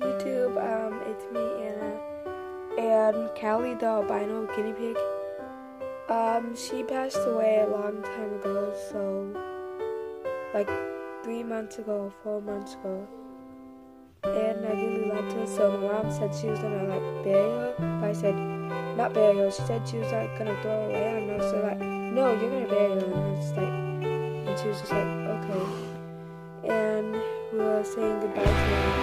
YouTube. Um, it's me, Anna, and Callie, the albino guinea pig. Um, she passed away a long time ago, so like three months ago, four months ago. And I really loved her, so my mom said she was gonna like bury her, but I said not bury her. She said she was like gonna throw her away. I don't so like no, you're gonna bury her. And I was just like, and she was just like okay. And we were saying goodbye to her.